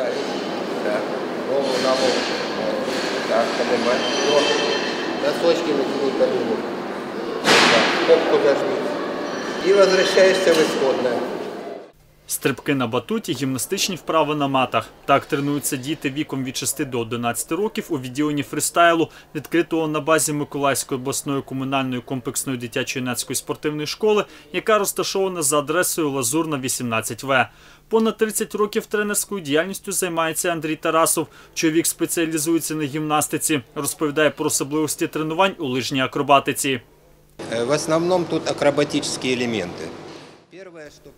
ставить. Так. Голову на голову. Так, поднимай. Вот. Носочки натяни по нему. Так, попку зажми. И возвращаешься в исходное. Стрибки на батуті, гімнастичні вправи на матах. Так тренуються діти віком від 6 до 11 років у відділенні фристайлу, відкритого на базі Миколаївської обласної комунальної комплексної дитячо-юнацької спортивної школи, яка розташована за адресою Лазурна 18В. Понад 30 років тренерською діяльністю займається Андрій Тарасов. Чоловік спеціалізується на гімнастиці, розповідає про особливості тренувань у лижній акробатиці. Э, В основном тут акробатические элементы.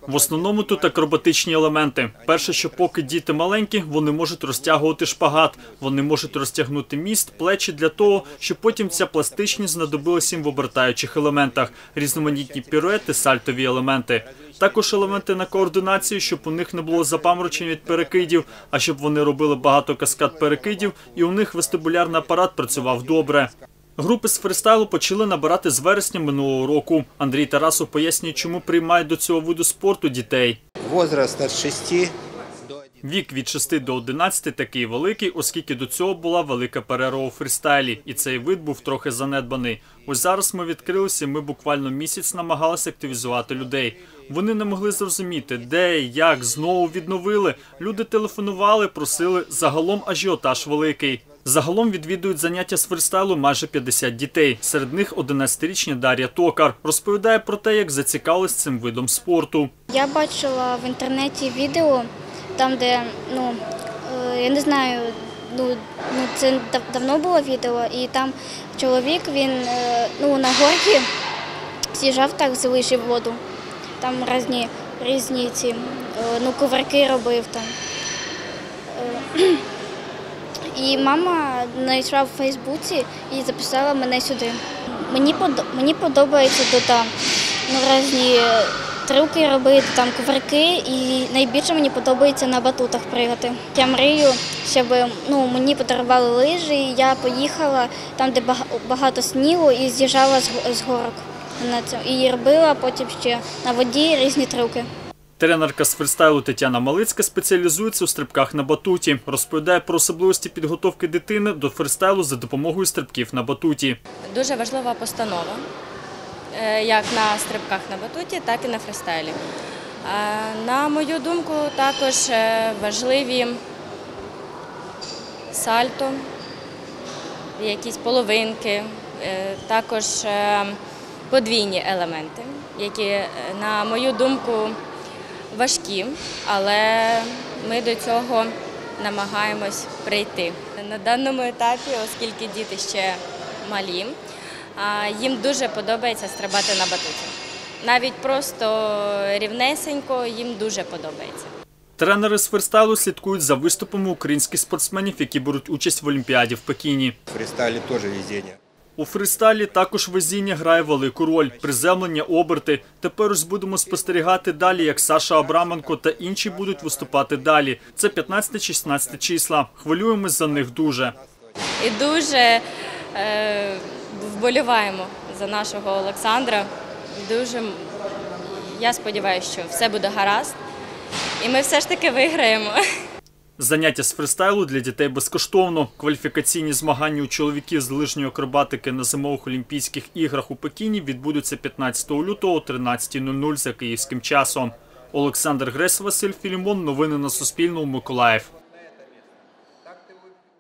В основному тут акробатичні елементи. Перше, що поки діти маленькі, вони можуть розтягувати шпагат, вони можуть розтягнути міст, плечі для того, щоб потім ця пластичність знадобилася їм в обертаючих елементах, різноманітні піруети, сальтові елементи. Також елементи на координацію, щоб у них не було запаморочень від перекидів, а щоб вони робили багато каскад перекидів, і у них вестибулярний апарат працював добре. Групи з фристайлу почали набирати з вересня минулого року. Андрій Тарасов пояснює, чому приймають до цього виду спорту дітей. возраст от 6 до Вік від 6 до 11 такий великий, оскільки до цього була велика перерва у фристайлі, і цей вид був трохи занедбаний. Ось зараз ми відкрилися. Ми буквально місяць намагалися активізувати людей. Вони не могли зрозуміти, де як знову відновили. Люди телефонували, просили. Загалом ажіотаж великий. Загалом відвідують заняття з фристайлу майже 50 дітей. Серед них 11-річня Дар'я Токар розповідає про те, як зацікавилась цим видом спорту. Я бачила в інтернеті відео, там, де ну е, я не знаю, ну, ну це давно було відео, і там чоловік він е, ну, на горці з'їжджав так з лижі в воду. Там різні, різні ці е, ну, кувырки робив там. І мама знайшла в Фейсбуці і записала мене сюди. Мені подо- мені подобається тут а, ну, різні трюки робити, там кувырки, і найбільше мені подобається на батутах пригати. Я мрію, щоб ну, мені подарували лижі, я поїхала там, де бага- багато снігу, і з'їжджала з, з горок на цьому. І робила потім ще на воді різні трюки. Тренерка з фристайлу Тетяна Малицька спеціалізується у стрибках на батуті. Розповідає про особливості підготовки дитини до фристайлу за допомогою стрибків на батуті. Дуже важлива постанова, е, як на стрибках на батуті, так і на фристайлі. На мою думку, також е, важливі сальто, якісь половинки, е, також подвійні елементи, які, на мою думку, важкі, але ми до цього намагаємось прийти. На даному етапі, оскільки діти ще малі, їм дуже подобається стрибати на батуті. Навіть просто рівнесенько їм дуже подобається. Тренери з фристайлу слідкують за виступами українських спортсменів, які беруть участь в Олімпіаді в Пекіні. В фристайле тоже везение. У фристайлі також везіння грає велику роль, приземлення, оберти. Тепер ось будемо спостерігати далі, як Саша Абраменко та інші будуть виступати далі. Це 15-16 числа. Хвилюємось за них дуже. І дуже е, вболіваємо за нашого Олександра. Дуже я сподіваюся, що все буде гаразд, і ми все ж таки виграємо. Заняття з фристайлу для дітей безкоштовно. Кваліфікаційні змагання у чоловіків з лижньої акробатики на зимових Олімпійських іграх у Пекіні відбудуться 15 лютого о 13.00 за київським часом. Олександр Грес, Василь Філімон. Новини на Суспільному. Миколаїв.